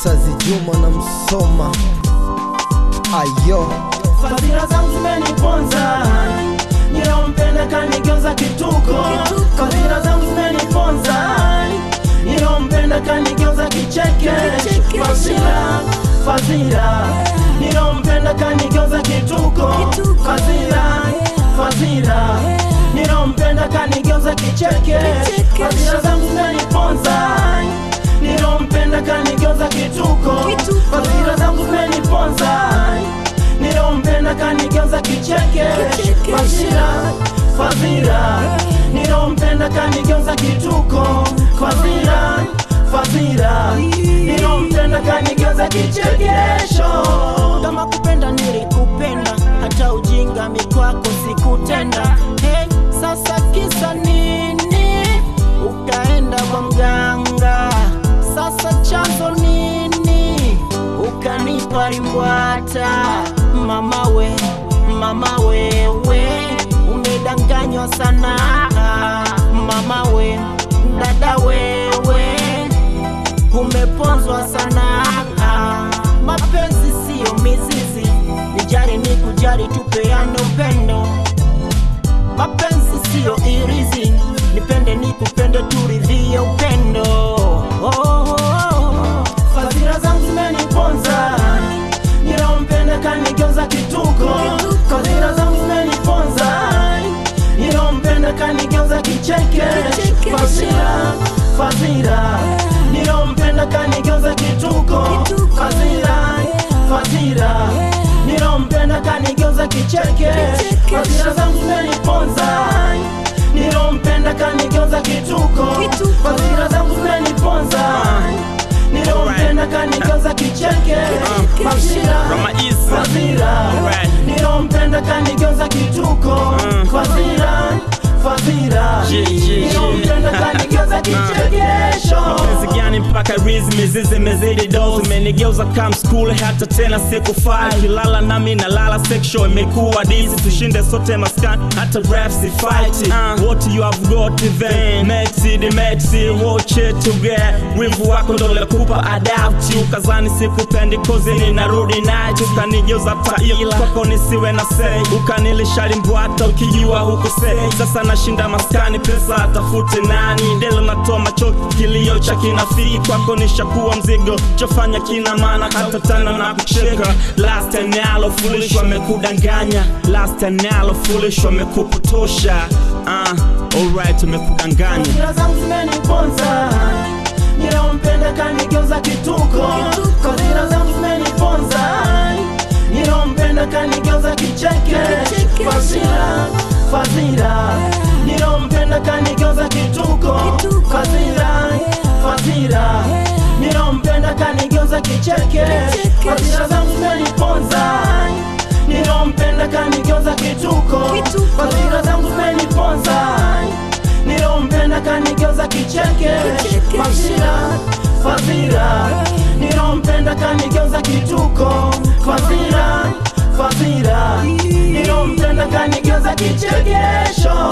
Ustazi Juma na Msoma. Ayo. Fadhila zangu zimeniponza. Niliompenda kanigeuza kituko. Fadhila zangu zimeniponza. Niliompenda kanigeuza kicheke. Fadhila, fadhila. Niliompenda kanigeuza kituko. Fadhila, fadhila. Niliompenda kanigeuza kicheke. Fadhila zangu zimeniponza Fadhila zangu meniponza, Nilompenda kanigeuza kicheke. Fadhila, fadhila. Nilompenda kanigeuza kituko. Fadhila, fadhila. Nilompenda kanigeuza kichekesho Kama kupenda nilikupenda Hata ujinga mikwako sikutenda Limbwata Mama we, mama wewe Umedanganywa sana. Mama we, dada wewe Umeponzwa sana. Mapenzi siyo mizizi Nijari ni kujari tupeane upendo. Mapenzi siyo irizi Nipende ni nikupende turidhie upendo fazira Fadhila, fadhila Nilompenda kanigeuza kituko. Fadhila, fadhila Nilompenda kanigeuza kicheke. Fadhila zangu zimeniponza Nilompenda kanigeuza kituko. Fadhila zangu zimeniponza Nilompenda kanigeuza kicheke. Fadhila, fadhila. Nilompenda kanigeuza kituko mpaka rizi mizizi imezidi dozi menigeuza kam school hata tena sikufai. Kilala nami nalala sexual imekuwa dizi tushinde sote maskani hata rap si fight. Uh, what you have got then meti di meti watch it together wivu wako ndo kupa adapt ukazani sikupendi kozi ninarudi naje ukanigeuza taila kwako nisiwe na sei ukanilisha limbwata ukijua huku sei sasa nashinda maskani pesa atafute nani? Delo natoa machoki kilio cha kinafiki kwako nishakuwa mzigo. Chofanya kina maana hata tana na kucheka. Last time nalo foolish wamekudanganya. Last nalo foolish wamekupotosha. Uh, alright wamekudanganya. Fadhila zangu zimeniponza. Nilompenda kanigeuza kituko. Fadhila zangu kicheke. Kituko. Fadhila, fadhila ninaompenda kanigeuza kicheke. Hasira zangu zimeniponza ninaompenda kanigeuza kituko. Hasira zangu zimeniponza ninaompenda kanigeuza kicheke. Hasira fadhila ninaompenda kanigeuza kituko. Fadhila, fadhila. Ninaompenda kanigeuza kichekesho